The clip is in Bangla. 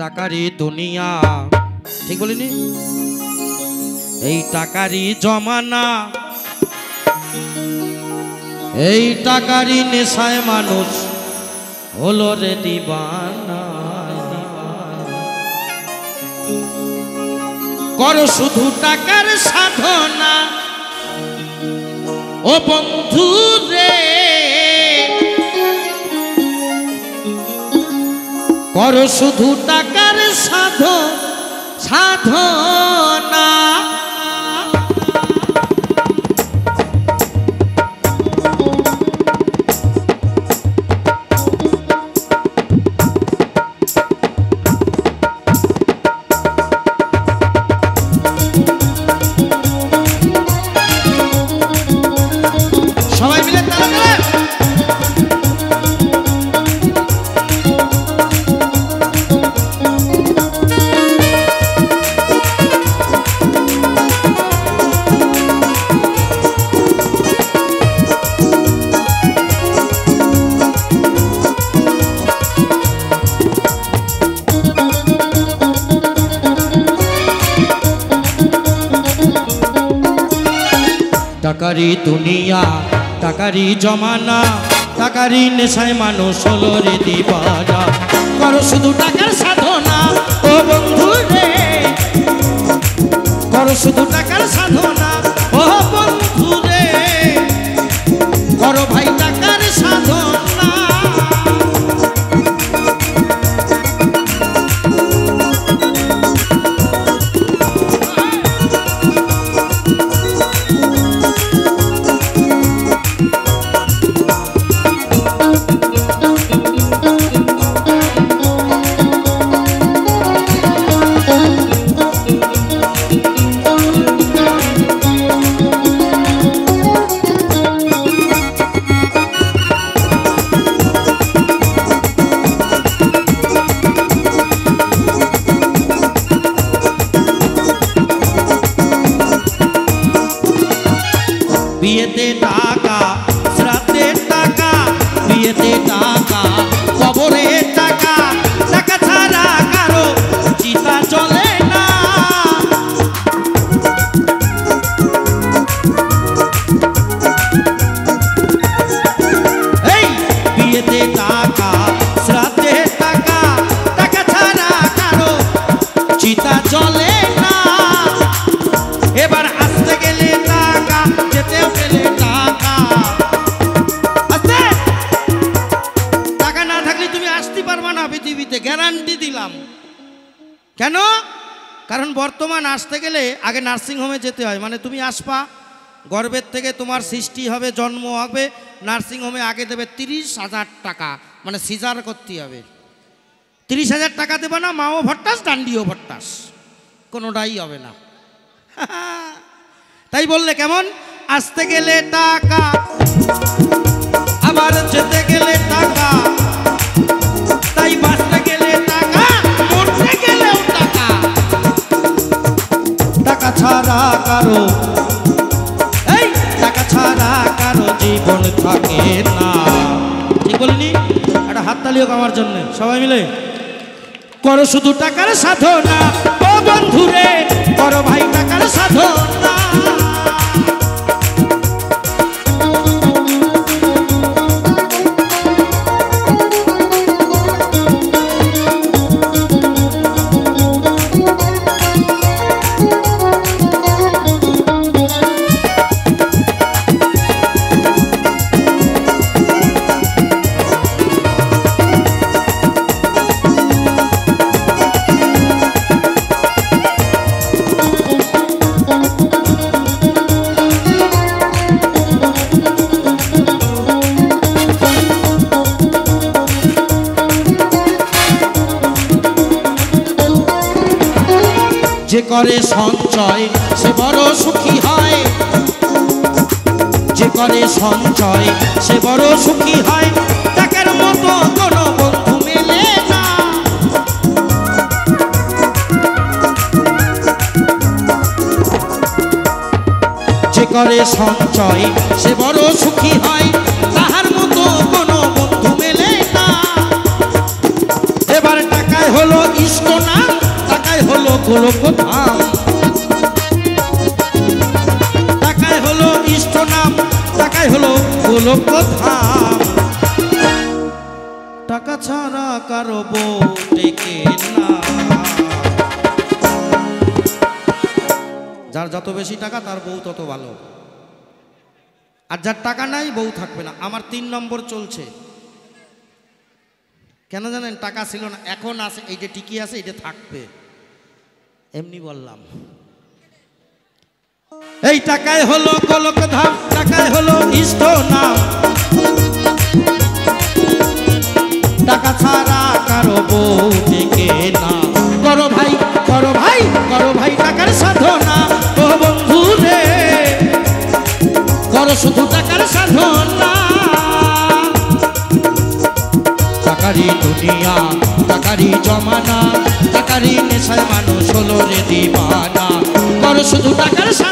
টাকারই দুনিয়া। ঠিক বলিনি? এই টাকারই জমানা। এই টাকারই নেশায় মানুষ হলো রে করো শুধু টাকার সাধনা। ও বন্ধু রে। করো শুধু টাকার সাধ সাধনা। টাকারি দুনিয়া টাকারি জমানা টাকারি নেশায় মানুষ হলো রে দিবানা। করো শুধু টাকার সাধনা, ও বন্ধু রে করো শুধু টাকার সাধনা কেন? কারণ বর্তমান আসতে গেলে আগে নার্সিংহোমে যেতে হয়। মানে তুমি আসবা, গর্ভের থেকে তোমার সৃষ্টি হবে, জন্ম হবে নার্সিংহোমে আগে দেবে তিরিশ হাজার টাকা। মানে সিজার করতে হবে। তিরিশ হাজার টাকা দেবে না, মাও ভট্টাস, ডান্ডিও ভট্টাস। কোনোটাই হবে না। তাই বললে কেমন? আসতে গেলে টাকা। থাকে না। ঠিক বলিনি? একটা হাততালি হোক আমার জন্য, সবাই মিলে। করো শুধু টাকার সাধনা। ও বন্ধুরে যে করে সঞ্চয়, সে বড় সুখী হয়। যে করে সঞ্চয়, সে বড় সুখী হয়। টাকার মতো কোনো বন্ধু মেলে না। যে করে সঞ্চয়, সে বড় সুখী হয়। তাহার মতো কোনো বন্ধু মেলে না। এবার টাকায় হলো ইষ্ট নাম টাকায় হলো গোলক ধাম টাকায় হলো ইষ্ট নাম টাকায় হলো গোলক ধাম টাকা ছাড়া কারও বউ না। যার যত বেশি টাকা, তার বউ তত ভালো। আর যার টাকা নাই, বউ থাকবে না। আমার তিন নম্বর চলছে। কেন জানেন? টাকা ছিল না, এখন আছে, এই যে টিকি আছে এটা থাকবে। এমনি বললাম। এই টাকায় হলো গোলক ধাম টাকায় হলো ইষ্ট নাম। টাকা ছাড়া কারও বউ থেকে না। করো ভাই করো ভাই করো ভাই টাকার সাধনা। ও বন্ধু রে করো শুধু টাকার সাধনা। টাকারি দুনিয়া টাকারি জমানা। নেশায় মানুষ হলো রে দিবানা। করো শুধু টাকার সাধনা